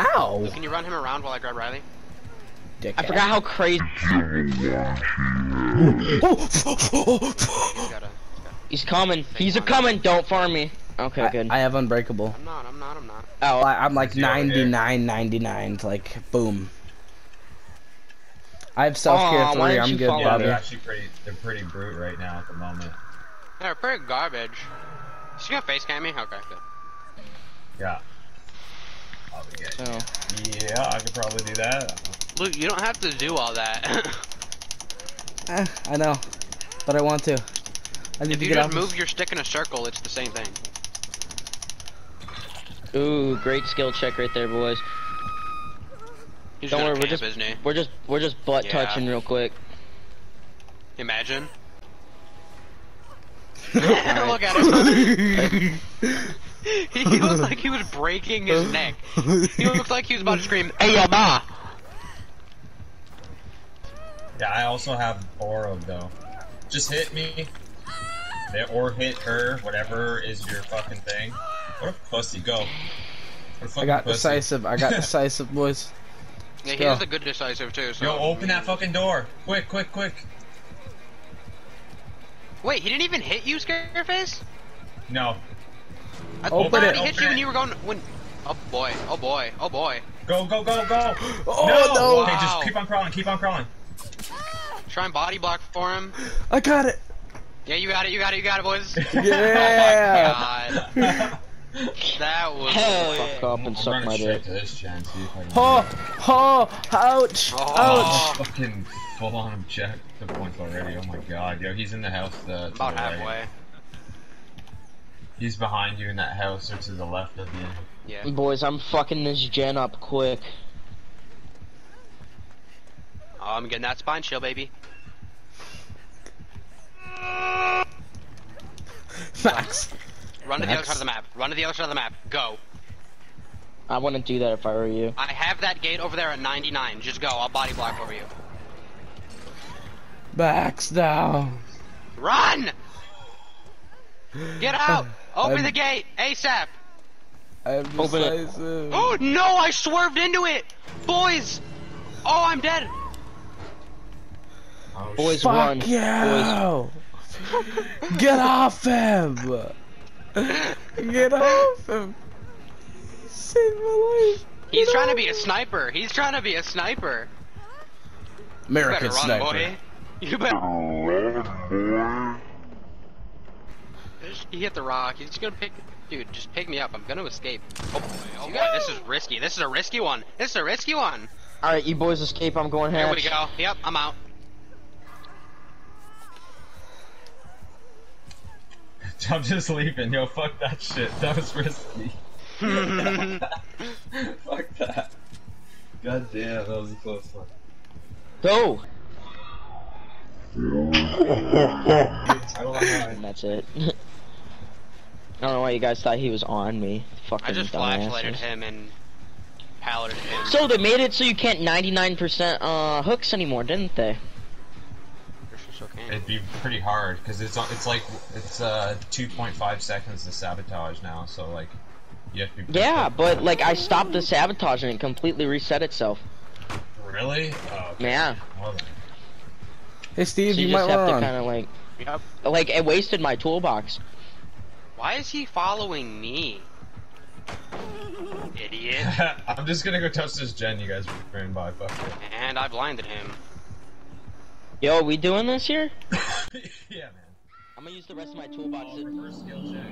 Ow! Can you run him around while I grab Riley? Dickhead. I forgot how crazy. Oh, He's gotta. He's coming. He's a coming. Don't farm me. Okay, I, good. I have unbreakable. I'm not. I'm not. I'm not. oh, I, I'm like Is he over here? 99, 99, like boom. I have self Aw, care why three. didn't I'm you good, follow Yeah, they're actually pretty. They're pretty brute right now at the moment. They're pretty garbage. Is she gonna face cam me? Okay, good. Yeah. Probably get so. Yeah, I could probably do that. Luke, you don't have to do all that. Eh, I know, but I want to. I need if to you get just off. move your stick in a circle, it's the same thing. Ooh, great skill check right there, boys. He's Don't gonna worry, we're just- isn't he? We're just we're just butt Yeah. touching real quick. Imagine. Look at him. he looked like he was breaking his neck. He looked like he was about to scream, "Hey, yo, ma!" Yeah, I also have Oro though. Just hit me. Or hit her, whatever is your fucking thing. What a pussy, go. What a I got pussy. decisive. I got decisive, boys. Yeah, he go. has a good decisive too. So. Yo, open that fucking door. Quick, quick, quick. Wait, he didn't even hit you, Scareface? No. I Open thought it, he hit open you it. when you were going. When. Oh boy! Oh boy! Oh boy! Go, go, go, go. Oh no. no! Okay, just keep on crawling, keep on crawling. Try and body block for him. I got it. Yeah, you got it. You got it. You got it, boys. Yeah. Oh my god, that was. Hell Fuck up and I'm suck my dick. to this gen, see if I can. Oh, oh, ouch, Oh. ouch. Fucking full on objective points already. Oh my god, yo, he's in the house. Uh, to About the right. Halfway. He's behind you in that house or to the left of you. Yeah. Boys, I'm fucking this gen up quick. Oh, I'm getting that spine chill, baby. Max. Run to the other side of the map. Run to the other side of the map. Go. I wouldn't do that if I were you. I have that gate over there at 99. Just go. I'll body block over you. Max down. Run! Get out! Open I'm- the gate ASAP! I'm um, Open it. Uh, oh no! I swerved into it, boys. Oh, I'm dead. Oh, Boys, Fuck run. you! Get off him! Get off him! Save my life! He's Get trying to off be a sniper. He's trying to be a sniper. You American better run, sniper. boy. You better. Oh, He hit the rock. He's just gonna pick. Dude, just pick me up. I'm gonna escape. Oh boy. Oh boy. This is risky. This is a risky one. This is a risky one. Alright, you boys escape, I'm going Here hatch. we go. Yep, I'm out. I'm just leaving. Yo, fuck that shit. That was risky. fuck that. God damn, that was a close one. Go! I don't know how And that's it. I don't know why you guys thought he was on me. Fucking I just dumbasses. flashlighted him and palleted him. So they made it so you can't 99% uh, hooks anymore, didn't they? It'd be pretty hard because it's it's like it's uh 2.5 seconds to sabotage now. So like you have to. Be Yeah, but like I stopped the sabotage and it completely reset itself. really? Oh, okay. Yeah. Well then. Hey Steve, So you, you, might just have to kind of like, Yep. like it wasted my toolbox. Why is he following me? Idiot. I'm just gonna go touch this gen you guys ran by. Fuck And I blinded him. Yo, are we doing this here? yeah, man. I'm gonna use the rest of my toolbox. Reverse skill check.